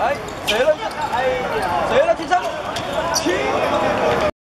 哎，谁了？